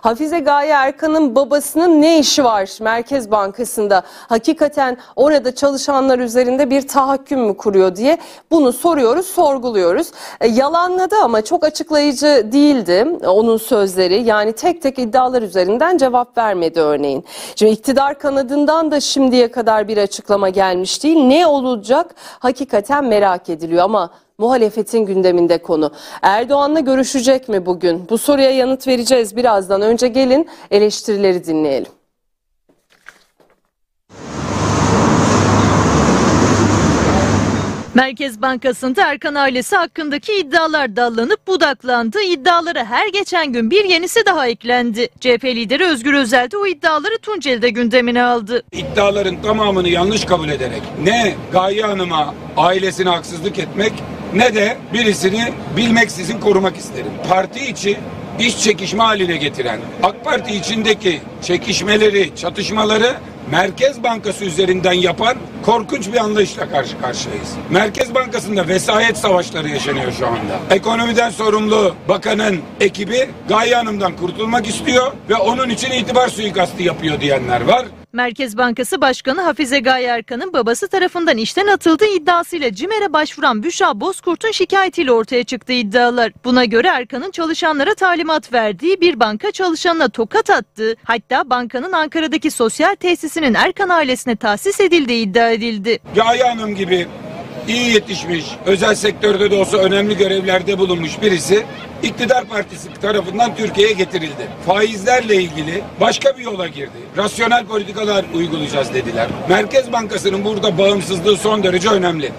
Hafize Gaye Erkan'ın babasının ne işi var Merkez Bankası'nda? Hakikaten orada çalışanlar üzerinde bir tahakküm mü kuruyor diye bunu soruyoruz, sorguluyoruz. E, yalanladı ama çok açıklayıcı değildi onun sözleri. Yani tek tek iddialar üzerinden cevap vermedi örneğin. Şimdi iktidar kanadından da şimdiye kadar bir açıklama gelmiş değil. Ne olacak hakikaten merak ediliyor ama muhalefetin gündeminde konu. Erdoğan'la görüşecek mi bugün? Bu soruya yanıt vereceğiz birazdan. Önce gelin eleştirileri dinleyelim. Merkez Bankası'nda Erkan ailesi hakkındaki iddialar dallanıp budaklandı. İddialara her geçen gün bir yenisi daha eklendi. CHP lideri Özgür Özel de o iddiaları Tunceli'de gündemine aldı. İddiaların tamamını yanlış kabul ederek ne Gaye Hanım'a ailesine haksızlık etmek ne de birisini bilmeksizin korumak isterim. Parti içi iş çekişme haline getiren AK Parti içindeki çekişmeleri, çatışmaları Merkez Bankası üzerinden yapan korkunç bir anlayışla karşı karşıyayız. Merkez Bankası'nda vesayet savaşları yaşanıyor şu anda. Ekonomiden sorumlu bakanın ekibi Gaye Hanım'dan kurtulmak istiyor ve onun için itibar suikastı yapıyor diyenler var. Merkez Bankası Başkanı Hafize Gaye Erkan'ın babası tarafından işten atıldığı iddiasıyla CİMER'e başvuran Büşra Bozkurt'un şikayetiyle ortaya çıktı iddialar. Buna göre Erkan'ın çalışanlara talimat verdiği bir banka çalışanına tokat attığı, hatta bankanın Ankara'daki sosyal tesisinin Erkan ailesine tahsis edildiği iddia edildi. Gaye Hanım gibi iyi yetişmiş, özel sektörde de olsa önemli görevlerde bulunmuş birisi iktidar partisi tarafından Türkiye'ye getirildi. Faizlerle ilgili başka bir yola girdi. Rasyonel politikalar uygulayacağız dediler. Merkez Bankası'nın burada bağımsızlığı son derece önemli.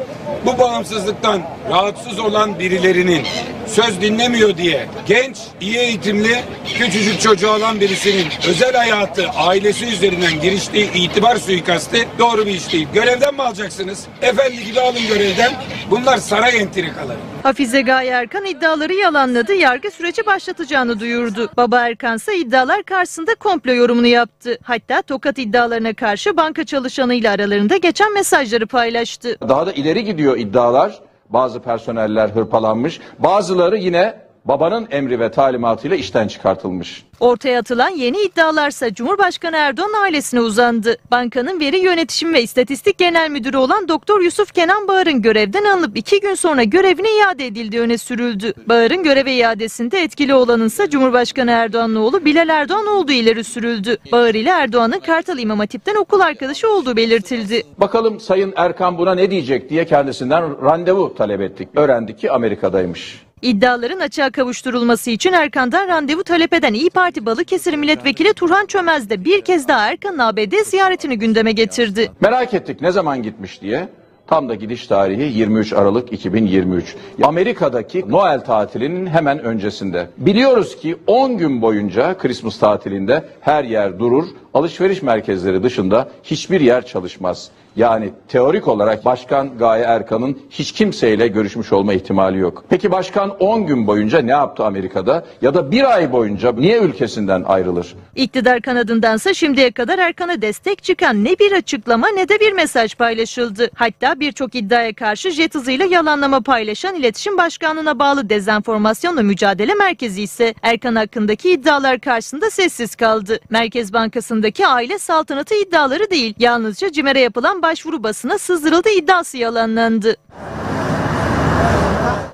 Bu bağımsızlıktan rahatsız olan birilerinin söz dinlemiyor diye genç, iyi eğitimli, küçücük çocuğu olan birisinin özel hayatı, ailesi üzerinden giriştiği itibar suikastı doğru bir iş değil. Görevden mi alacaksınız? Efendi gibi alın görevden. Bunlar saray entrikaları. Hafize Gaye Erkan iddiaları yalanladı, yargı süreci başlatacağını duyurdu. Baba Erkan ise iddialar karşısında komplo yorumunu yaptı. Hatta tokat iddialarına karşı banka çalışanıyla aralarında geçen mesajları paylaştı. Daha da ileri gidiyor iddialar. Bazı personeller hırpalanmış. Bazıları yine babanın emri ve talimatıyla işten çıkartılmış. Ortaya atılan yeni iddialarsa Cumhurbaşkanı Erdoğan ailesine uzandı. Bankanın Veri Yönetişim ve İstatistik Genel Müdürü olan Doktor Yusuf Kenan Bağır'ın görevden alınıp iki gün sonra görevine iade edildiği öne sürüldü. Bağır'ın göreve iadesinde etkili olanın ise Cumhurbaşkanı Erdoğan'ın oğlu Bilal Erdoğan olduğu ileri sürüldü. Bağır ile Erdoğan'ın Kartal İmam Hatip'ten okul arkadaşı olduğu belirtildi. Bakalım Sayın Erkan buna ne diyecek diye kendisinden randevu talep ettik. Öğrendik ki Amerika'daymış. İddiaların açığa kavuşturulması için Erkan'dan randevu talep eden İyi Parti Balıkesir Milletvekili Turhan Çömez de bir kez daha Erkan'ın ABD ziyaretini gündeme getirdi. Merak ettik ne zaman gitmiş diye. Tam da gidiş tarihi 23 Aralık 2023. Amerika'daki Noel tatilinin hemen öncesinde. Biliyoruz ki 10 gün boyunca Christmas tatilinde her yer durur. Alışveriş merkezleri dışında hiçbir yer çalışmaz. Yani teorik olarak Başkan Gaye Erkan'ın hiç kimseyle görüşmüş olma ihtimali yok. Peki başkan 10 gün boyunca ne yaptı Amerika'da? Ya da bir ay boyunca niye ülkesinden ayrılır? İktidar kanadındansa şimdiye kadar Erkan'a destek çıkan ne bir açıklama ne de bir mesaj paylaşıldı. Hatta birçok iddiaya karşı jet hızıyla yalanlama paylaşan İletişim Başkanlığı'na bağlı Dezenformasyonla Mücadele Merkezi ise Erkan hakkındaki iddialar karşısında sessiz kaldı. Merkez Bankası'ndaki aile saltanatı iddiaları değil, yalnızca CİMER'e yapılan başvuru basına sızdırıldı iddiası yalanlandı.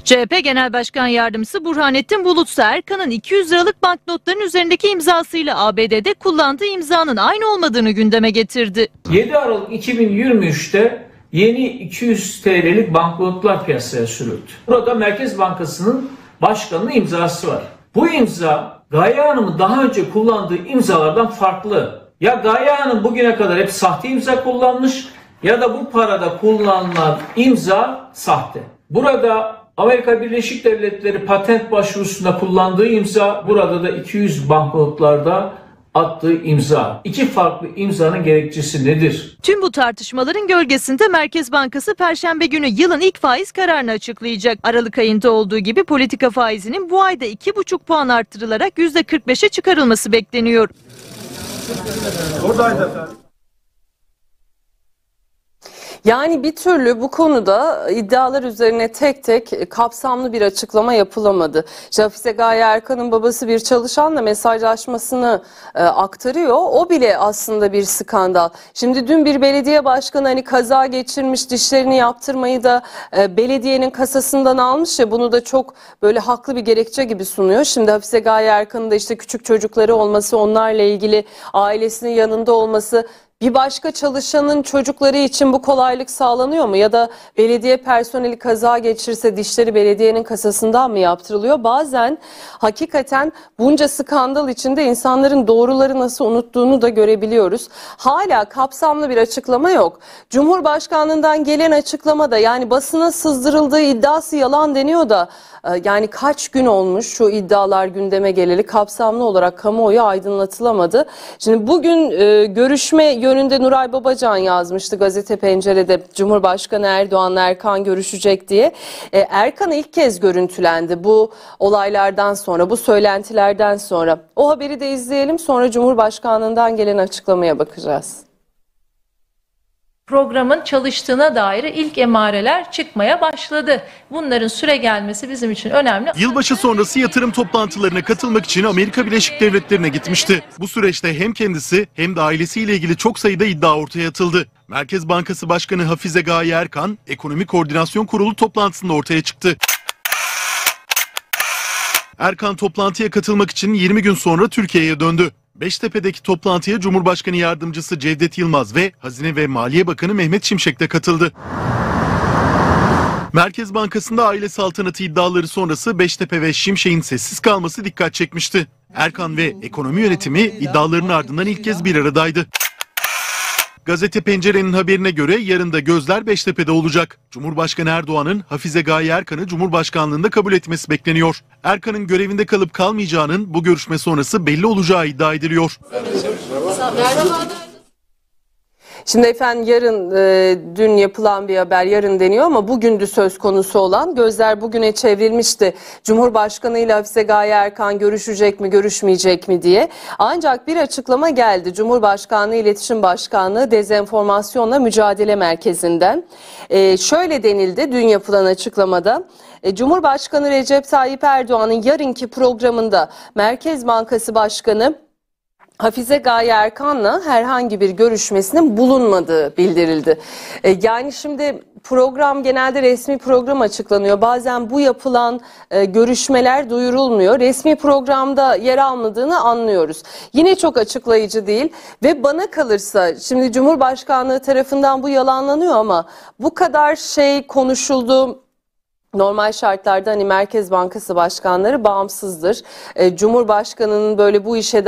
CHP Genel Başkan Yardımcısı Burhanettin Bulutsa Erkan'ın 200 liralık banknotların üzerindeki imzasıyla ABD'de kullandığı imzanın aynı olmadığını gündeme getirdi. 7 Aralık 2023'te yeni 200 TL'lik banknotlar piyasaya sürüldü. Burada Merkez Bankası'nın başkanının imzası var. Bu imza Gaye Hanım'ın daha önce kullandığı imzalardan farklı. Ya Gaye Hanım bugüne kadar hep sahte imza kullanmış ya da bu parada kullanılan imza sahte. Burada Amerika Birleşik Devletleri patent başvurusunda kullandığı imza burada da 200 banknotlarda attığı imza. İki farklı imzanın gerekçesi nedir? Tüm bu tartışmaların gölgesinde Merkez Bankası Perşembe günü yılın ilk faiz kararını açıklayacak. Aralık ayında olduğu gibi politika faizinin bu ayda 2,5 puan arttırılarak %45'e çıkarılması bekleniyor. Yani bir türlü bu konuda iddialar üzerine tek tek kapsamlı bir açıklama yapılamadı. İşte Gaye Erkan'ın babası bir çalışanla mesajlaşmasını e, aktarıyor. O bile aslında bir skandal. Şimdi dün bir belediye başkanı hani kaza geçirmiş dişlerini yaptırmayı da e, belediyenin kasasından almış ya bunu da çok böyle haklı bir gerekçe gibi sunuyor. Şimdi Hafize Gaye Erkan'ın da işte küçük çocukları olması onlarla ilgili ailesinin yanında olması bir başka çalışanın çocukları için bu kolaylık sağlanıyor mu? Ya da belediye personeli kaza geçirse dişleri belediyenin kasasından mı yaptırılıyor? Bazen hakikaten bunca skandal içinde insanların doğruları nasıl unuttuğunu da görebiliyoruz. Hala kapsamlı bir açıklama yok. Cumhurbaşkanlığından gelen açıklamada yani basına sızdırıldığı iddiası yalan deniyor da yani kaç gün olmuş şu iddialar gündeme geleli kapsamlı olarak kamuoyu aydınlatılamadı. Şimdi bugün e, görüşme yönünde Nuray Babacan yazmıştı gazete pencerede Cumhurbaşkanı Erdoğan'la Erkan görüşecek diye. E, Erkan ilk kez görüntülendi bu olaylardan sonra bu söylentilerden sonra. O haberi de izleyelim sonra Cumhurbaşkanlığından gelen açıklamaya bakacağız. Programın çalıştığına dair ilk emareler çıkmaya başladı. Bunların süre gelmesi bizim için önemli. Yılbaşı sonrası yatırım toplantılarına katılmak için Amerika Birleşik Devletleri'ne gitmişti. Bu süreçte hem kendisi hem de ailesiyle ilgili çok sayıda iddia ortaya atıldı. Merkez Bankası Başkanı Hafize Gaye Erkan, Ekonomi Koordinasyon Kurulu toplantısında ortaya çıktı. Erkan toplantıya katılmak için 20 gün sonra Türkiye'ye döndü. Beştepe'deki toplantıya Cumhurbaşkanı Yardımcısı Cevdet Yılmaz ve Hazine ve Maliye Bakanı Mehmet Şimşek de katıldı. Merkez Bankası'nda aile saltanatı iddiaları sonrası Beştepe ve Şimşek'in sessiz kalması dikkat çekmişti. Erkan ve ekonomi yönetimi iddiaların ardından ilk kez bir aradaydı. Gazete Pencere'nin haberine göre yarın da gözler Beştepe'de olacak. Cumhurbaşkanı Erdoğan'ın Hafize Gaye Erkan'ı Cumhurbaşkanlığında kabul etmesi bekleniyor. Erkan'ın görevinde kalıp kalmayacağının bu görüşme sonrası belli olacağı iddia ediliyor. Şimdi efendim yarın e, dün yapılan bir haber yarın deniyor ama bugündü söz konusu olan gözler bugüne çevrilmişti. Cumhurbaşkanı ile Hafize Gaye Erkan görüşecek mi görüşmeyecek mi diye. Ancak bir açıklama geldi. Cumhurbaşkanlığı İletişim Başkanlığı Dezenformasyonla Mücadele Merkezi'nden. E, şöyle denildi dün yapılan açıklamada. E, Cumhurbaşkanı Recep Tayyip Erdoğan'ın yarınki programında Merkez Bankası Başkanı Hafize Gaye Erkan'la herhangi bir görüşmesinin bulunmadığı bildirildi. E, yani şimdi program genelde resmi program açıklanıyor. Bazen bu yapılan e, görüşmeler duyurulmuyor. Resmi programda yer almadığını anlıyoruz. Yine çok açıklayıcı değil ve bana kalırsa şimdi Cumhurbaşkanlığı tarafından bu yalanlanıyor ama bu kadar şey konuşuldu. Normal şartlarda hani Merkez Bankası başkanları bağımsızdır. E, Cumhurbaşkanının böyle bu işe